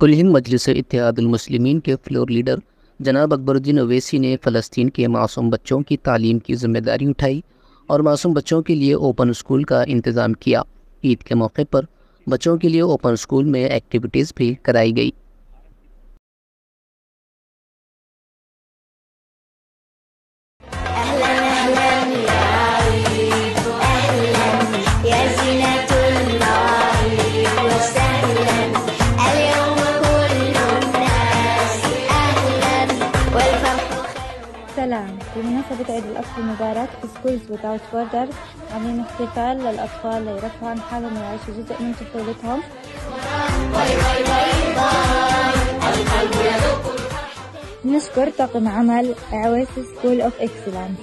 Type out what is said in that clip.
कुल हिंद मजलिस इतिहादमसलिमिन के floor leader जनाब अकबरुद्दीन अवैसी ने फ़लस्तीन के मासूम बच्चों की तालीम की ज़िम्मेदारी उठाई और मासूम बच्चों के लिए ओपन स्कूल का इंतज़ाम किया। ईद के मौके पर बच्चों के लिए ओपन स्कूल में एक्टिविटीज़ भी कराई गई। سلام بمناسبة عيد الأطفال المبارك في Schools Without Borders عاملين احتفال للأطفال ليرفعوا عن حالهم ويعيشوا جزء من طفولتهم. نشكر طاقم عمل Owaisi School of Excellence